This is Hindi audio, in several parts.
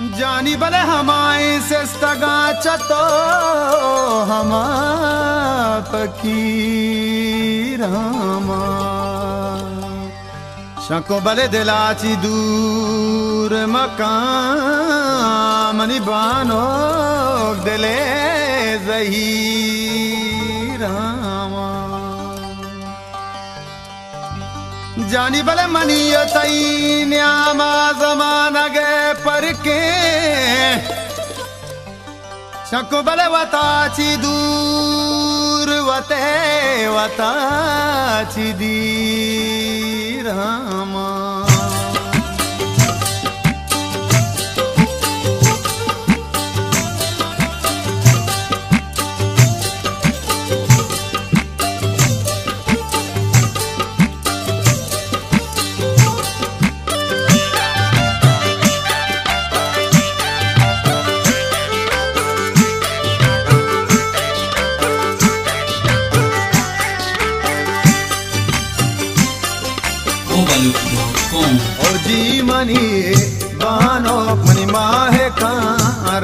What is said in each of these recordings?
जानी बले हमाई से stagachato hama pakirama शको बले दिलाची दूर मकाम निबानो दिले जहीरामा जानी मनिय तई न्यामा जमाना गे पर के शको बले वताची दूर वते वताची दीरामा Overlook.com और जी मनी बानो मनी माहे का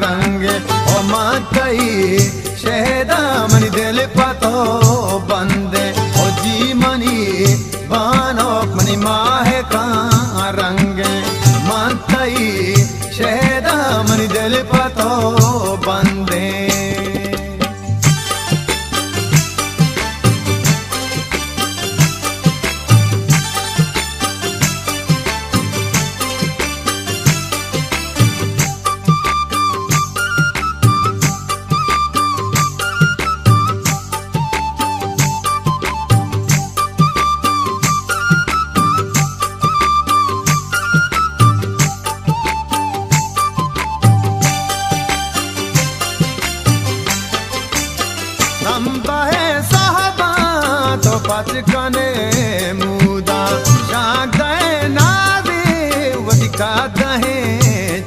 रंग? और मातई शहदा मनी दिल पतो पचकने मुदा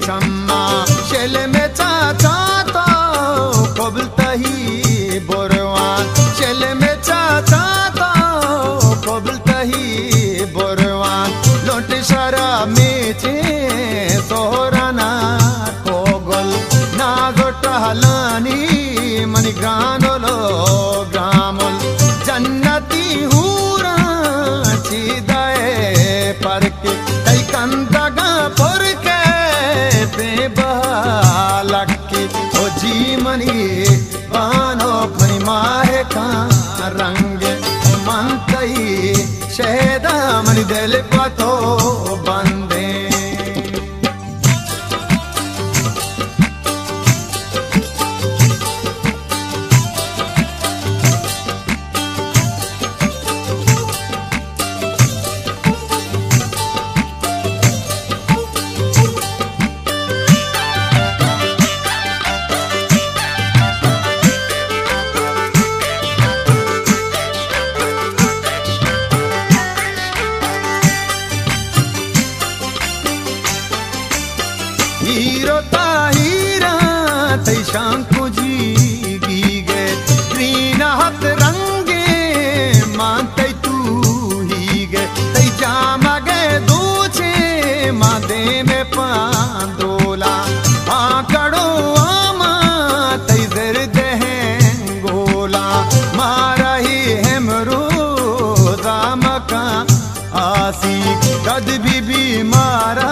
चम्मा। शेल में चाचा तो कबल तही बोरवान शेल में चाचा तो कबल तही बोरवान लोट शरा मेचे सोहराना कोगल का रंग मंतई शहदा मनी दिल पतो बंदे तै शांको जी गीगे रीना रंगे, मानतै तू हीगे तै जामा गे दूचे मादे में पांदोला। आकड़ो आमा तै दर दहे गोला। मारा ही हेमरो दामका आसी, कद भी बीमारा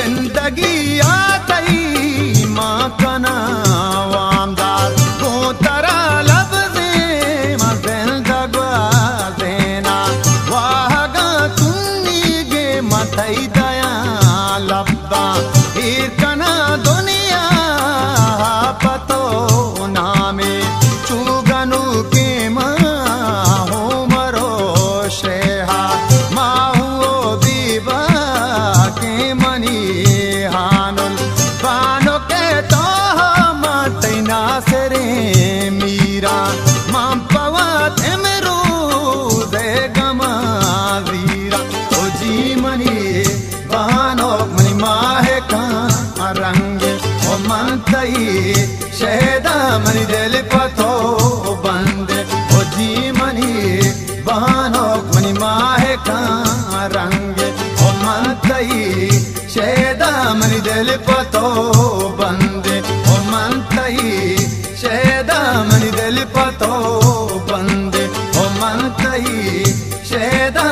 जिंदगी आतई माँ का नाम आमदार को तरा लब दे मजंदगा देना वाहगा सुनी गे मतई मीरा। माँ पवत मेरो गमा वीरा। ओ जी मनी, बहानो मनी, माहे का रंग ओ मन तई शहदा मनी, दिल पतो बंद। ओ जी मनी, बहानो मनी, माहे का रंग ओ मन तई शहदा मनी, दिल पतो शेदा